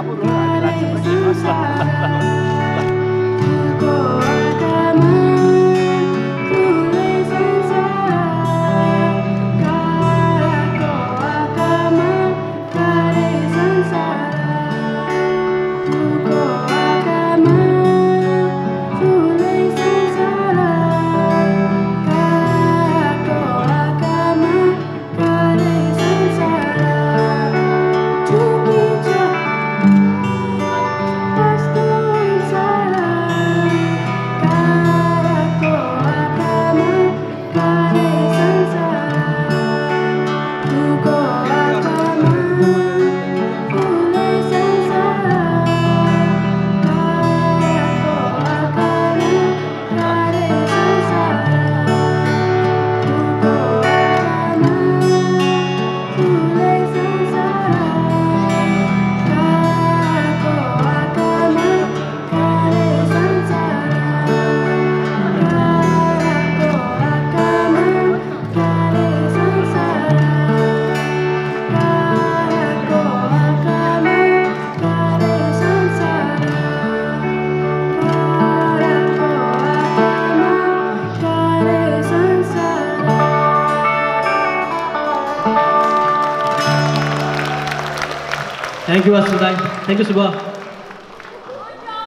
apa bro? Kehadiran seperti. Thank you, Asudai. Thank you, Subha.